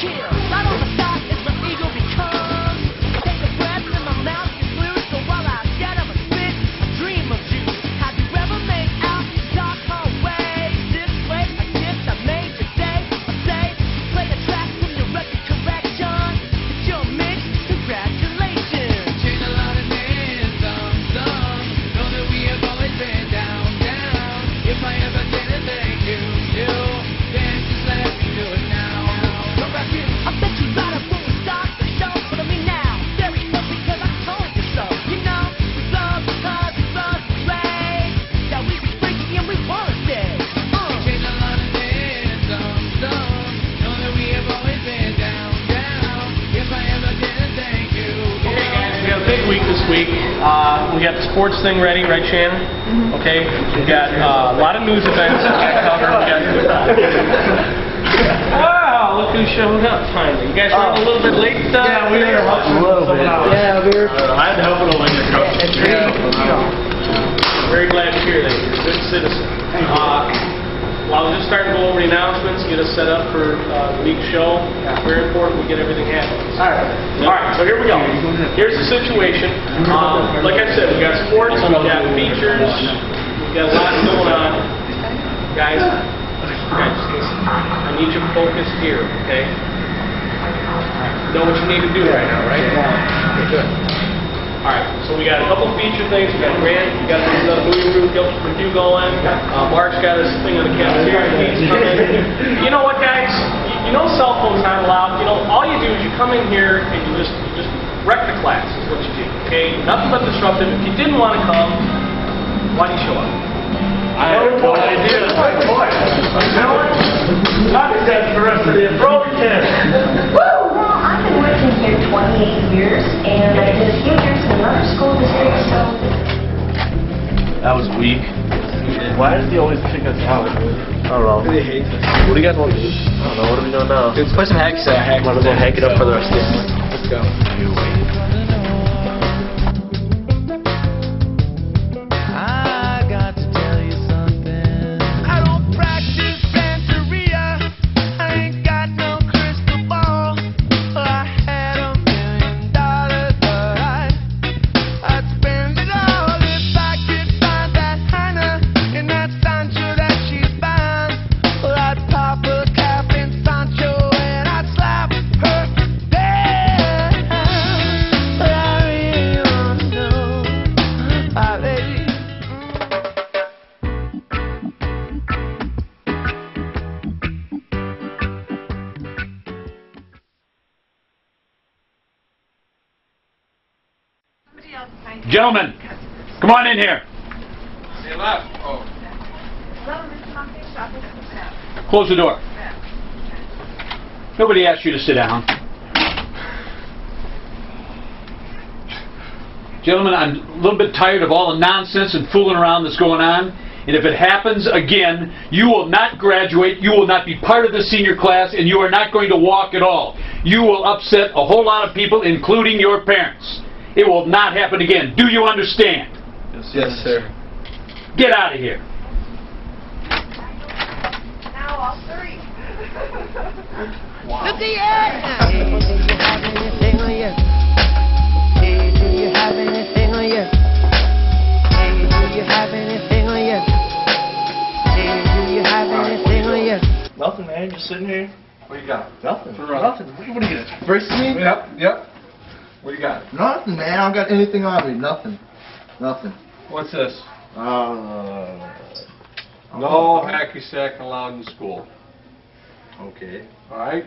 chill. Big week this week. Uh, we got the sports thing ready, right, Shannon? Okay, we got uh, a lot of news events to cover. We got. Wow, look who showed up finally. You guys running a little bit late. Uh, yeah, we are. A little bit. Yeah, we were. I had to help with a linear coach. Very glad to hear that. You're a good citizen. Uh, well, we're just starting to go over the announcements, get us set up for uh, the week show. Very important we get everything handled. All right. All right, so here we go. Here's the situation. Um, like I said, we got sports, we got features, we got a lot going on. Guys, guys, listen. I need you focused here, okay? Know what you need to do right now, right? Good. All right, so we got a couple feature things. We got Grant, we got this uh, movie review review going. Uh, Mark's got his thing on the cafeteria. He's coming. You know what, guys? You, you know cell phones not allowed. You know, all you do is you come in here and you just you just wreck the class. Is what you do. Okay? Nothing but disruptive. If you didn't want to come, why did you show up? I have no idea. My point. Not except the rest of the broadcast. Well, I've been working here 28 years, and That was weak. Why does he always pick us out? I don't know. They hate us. What do you guys want to do? I don't know. What are we doing now? Let's play some hacky sack. Hack. To go hack it up for the rest of the game. Let's go. Gentlemen, come on in here. Oh. Close the door. Nobody asked you to sit down. Gentlemen, I'm a little bit tired of all the nonsense and fooling around that's going on. And if it happens again, you will not graduate, you will not be part of the senior class, and you are not going to walk at all. You will upset a whole lot of people, including your parents. It will not happen again. Do you understand? Yes, yes sir. Get out of here. now all three. Look at Hey, do you have anything on you? Hey, do you have anything on you? Hey, do you have anything on you? Hey, do you have anything on you? Nothing, man. Just sitting here. What you got? Nothing. For real. Nothing. What, what are you gonna first me? Yep, yep. What you got? Nothing, man. I don't got anything on me. Nothing. Nothing. What's this? Uh, No hacky sack allowed in school. okay. All right?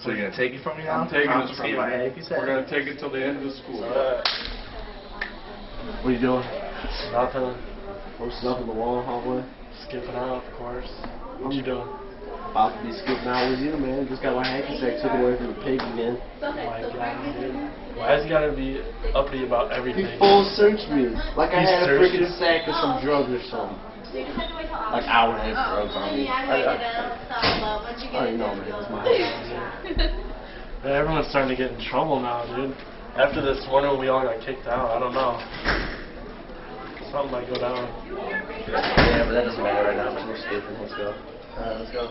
So you're gonna take it from me now? I'm taking this from you. my hacky sack? We're gonna take it till the end of the school. What are you doing? Nothing. Posting up in the wall hallway. Skipping out, of course. What you doing? About to be skipping out with you, man. Just got my hacky sack taken away from the pig again. Oh my god, dude. Why is he gotta be uppity about everything? He full searched me. Like I He had a freaking you? sack of some drugs or something. Like hour and a half drugs on me. I, I, I already know, man. It's my Man, everyone's starting to get in trouble now, dude. After this morning, we all got kicked out. I don't know. Something might go down. Yeah, but that doesn't matter right now. There's no skipping. Let's go. Alright, let's go.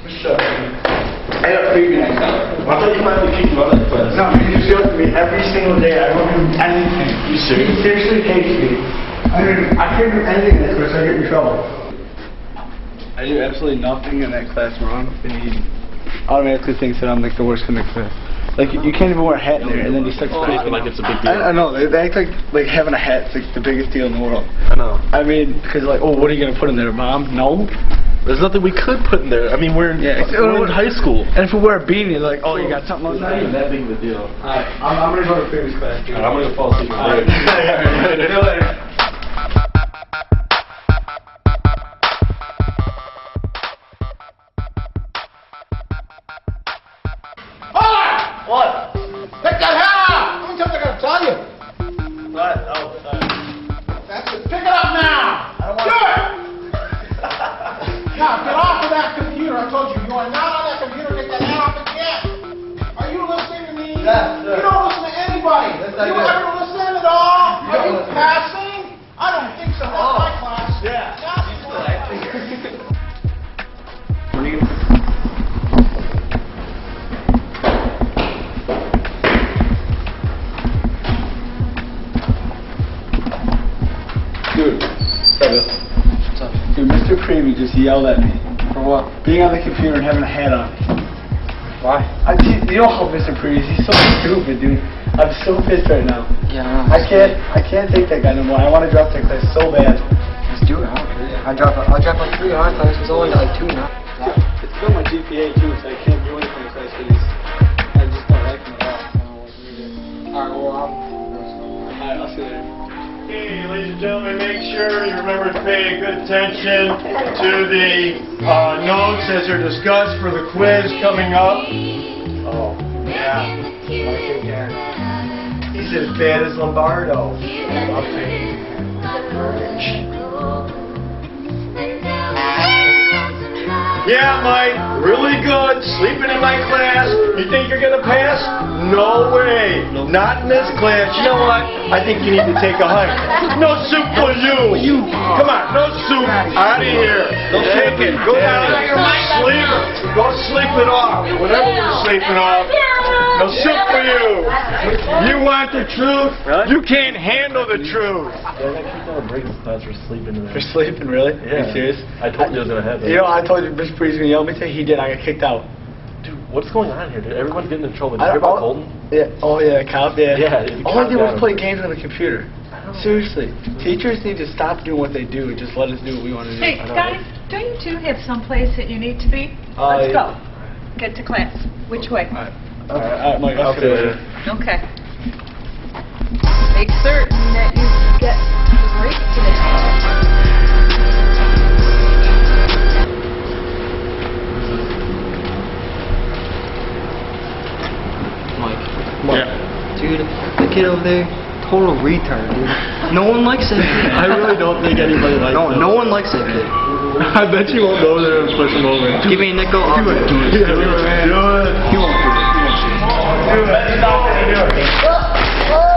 I got creepy next time. I thought you kicking out of the class. No, yells at me every single day. I don't do anything. You serious? Seriously hates me. I mean, I can't do anything in this class. I get in trouble. I do absolutely nothing in that class wrong, and he automatically thinks that I'm like the worst in the class. Like you, you can't even wear a hat in there, and then he starts picking like it's a big I, I deal. know they, they act like like having a hat's like the biggest deal in the world. I know. I mean, because like, oh, what are you gonna put in there, mom? No. There's nothing we could put in there. I mean, we're in, Yeah, it's- we're in high school. And if we wear a beanie, they're like, oh, you got something on that? that big of a deal. Alright, I'm, I'm gonna go to previous class. Alright, I'm gonna go fall asleep. Alright. Later. See you Dude, Mr. Creamy just yelled at me. For what? Being on the computer and having a hat on. Why? I, you know how Mr. Creamy is. He's so stupid, dude. I'm so pissed right now. Yeah, I can't, I can't take that guy no more. I want to drop that class so bad. Just do it. I don't care. I drop. I'll drop like three hard classes. It's only like two now. It's still my GPA too, so pay good attention to the uh, notes as they're discussed for the quiz coming up. Oh, yeah. He's as bad as Lombardo. Yeah, Mike, really good. Sleeping in my class. You think you're gonna pass? No way. Not in this class. You know what? I think you need to take a hike. No soup for you. You. Come on, no soup. Out of here. Don't take it. Go down. Sleep. Go sleep it off. Whatever you're sleeping off. No shoot for you. You want the truth? You can't handle the truth. Yeah, I got kicked out of break class for sleeping in For there. sleeping, really? Yeah. Are you serious? I told you it was gonna happen. You know, I told you Mr. Pree's gonna yell at me today. He did. I got kicked out. Dude, what's going on here, dude? Everyone's getting in trouble. Did you hear about Colton? Yeah. Oh yeah, cop. Yeah. Yeah, All I cop did was play games on the computer. Seriously, teachers need to stop doing what they do and just let us do what we want to do. Hey, guys, don't you two have someplace that you need to be? Uh, Let's yeah. go. Get to class. Which way? Alright, alright, Mike. I'll see. Okay. Make certain that you get to break today. Mike. Yeah. Dude, the kid over there, total retard, dude. No one likes that kid. I really don't think anybody likes No, him. no one likes that kid. I bet you won't go there and push him over. Give me a nickel. I'll do it. Do it. Do it. He won't do it. He won't do it.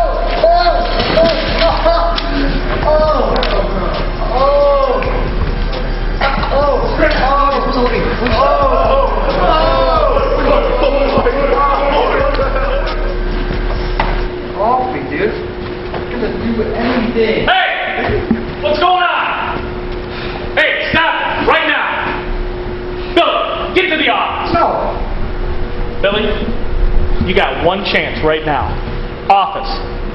Off me, dude. I'm gonna do anything. Hey! What's going on? Hey, stop! Right now! Billy, get to the office! No. Billy, you got one chance right now. Office.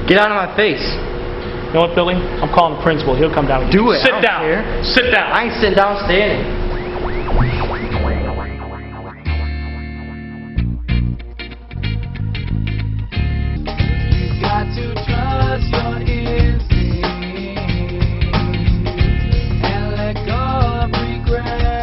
Get out of my face. You know what, Billy? I'm calling the principal. He'll come down and Do it. Sit down. care. Sit down. I ain't sitting down standing.